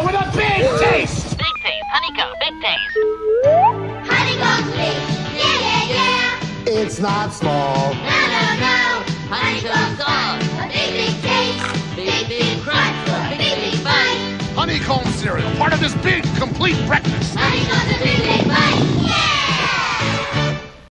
Honeycomb with a big taste! Big taste, honeycomb, big taste. Honeycomb sweet, yeah, yeah, yeah. It's not small. No, no, no. Honeycomb. A big, big taste. Big, big crunch. A big, big bite. Honeycomb cereal, part of this big, complete breakfast. Honeycomb